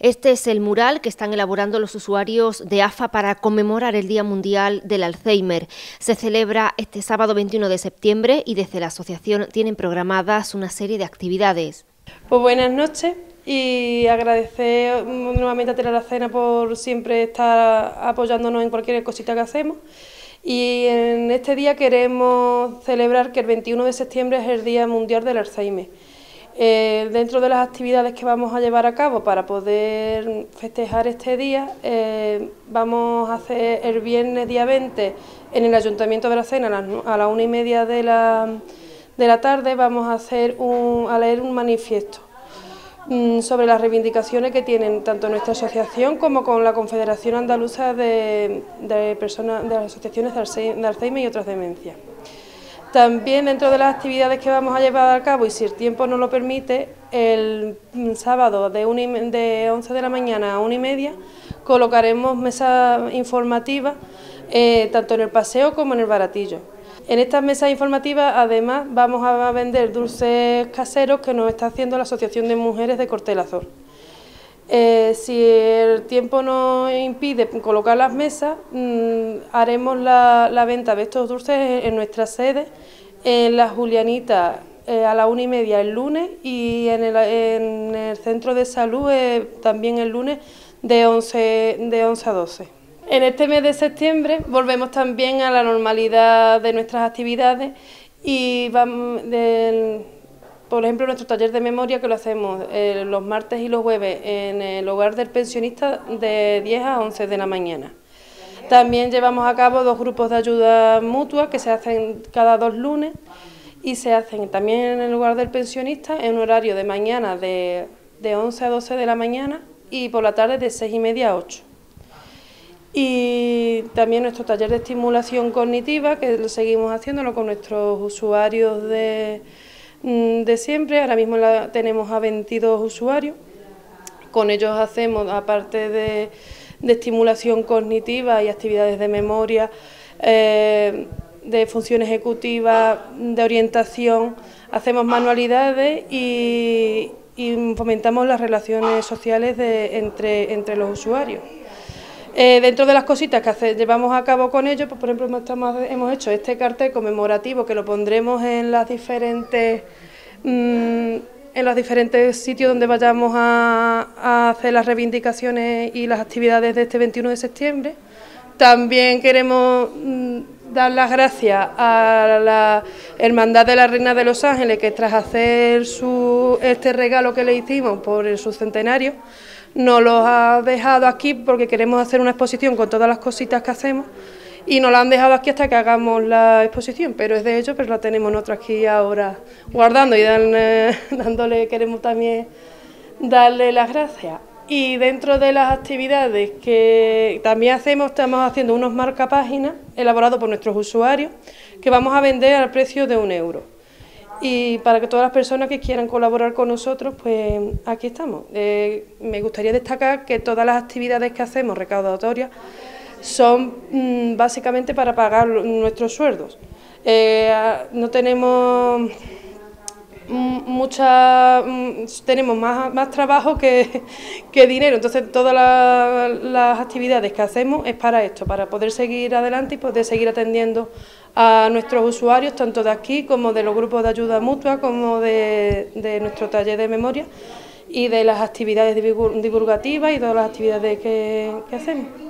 Este es el mural que están elaborando los usuarios de AFA para conmemorar el Día Mundial del Alzheimer. Se celebra este sábado 21 de septiembre y desde la asociación tienen programadas una serie de actividades. Pues buenas noches y agradecer nuevamente a Tela la Cena por siempre estar apoyándonos en cualquier cosita que hacemos. Y en este día queremos celebrar que el 21 de septiembre es el Día Mundial del Alzheimer. Eh, dentro de las actividades que vamos a llevar a cabo para poder festejar este día, eh, vamos a hacer el viernes día 20 en el Ayuntamiento de la Cena a las, una y media de la, de la tarde, vamos a, hacer un, a leer un manifiesto mm, sobre las reivindicaciones que tienen tanto nuestra asociación como con la Confederación Andaluza de, personas, de las Asociaciones de Alzheimer y otras demencias. También dentro de las actividades que vamos a llevar a cabo, y si el tiempo nos lo permite, el sábado de, de 11 de la mañana a 1 y media colocaremos mesas informativas eh, tanto en el paseo como en el baratillo. En estas mesas informativas además vamos a vender dulces caseros que nos está haciendo la Asociación de Mujeres de Cortelazor. Eh, si el tiempo nos impide colocar las mesas, mm, haremos la, venta de estos dulces en, nuestra sede, en la Julianita eh, a la una y media el lunes y en el, centro de salud eh, también el lunes de 11, de 11 a 12. En este mes de septiembre volvemos también a la normalidad de nuestras actividades y vamos del por ejemplo, nuestro taller de memoria que lo hacemos eh, los martes y los jueves en el hogar del pensionista de 10 a 11 de la mañana. También llevamos a cabo dos grupos de ayuda mutua que se hacen cada dos lunes y se hacen también en el hogar del pensionista en un horario de mañana de, de 11 a 12 de la mañana y por la tarde de 6 y media a 8. Y también nuestro taller de estimulación cognitiva, que lo seguimos haciéndolo con nuestros usuarios de de siempre. Ahora mismo tenemos a 22 usuarios. Con ellos hacemos, aparte de, estimulación cognitiva y actividades de memoria, eh, de función ejecutiva, de orientación, hacemos manualidades y, fomentamos las relaciones sociales entre, entre los usuarios. Eh, dentro de las cositas que llevamos a cabo con ellos, pues, por ejemplo, hemos hecho este cartel conmemorativo que lo pondremos en las diferentes mm, en los diferentes sitios donde vayamos a, hacer las reivindicaciones y las actividades de este 21 de septiembre. También queremos mm, dar las gracias a la Hermandad de la Reina de los Ángeles que tras hacer su, este regalo que le hicimos por su centenario, nos lo ha dejado aquí porque queremos hacer una exposición con todas las cositas que hacemos y nos la han dejado aquí hasta que hagamos la exposición, pero es de hecho, pero la tenemos nosotros aquí ahora guardando y dándole, queremos también darle las gracias. Y dentro de las actividades que también hacemos, estamos haciendo unos marcapáginas elaborados por nuestros usuarios que vamos a vender al precio de un euro y para que todas las personas que quieran colaborar con nosotros, pues aquí estamos. Eh, me gustaría destacar que todas las actividades que hacemos recaudatorias son mm, básicamente para pagar nuestros sueldos. Eh, no tenemos mucha tenemos más, más trabajo que, que, dinero, entonces todas las actividades que hacemos es para esto, para poder seguir adelante y poder seguir atendiendo a nuestros usuarios, tanto de aquí como de los grupos de ayuda mutua, como de, de nuestro taller de memoria y de las actividades divulgativas y todas las actividades que hacemos.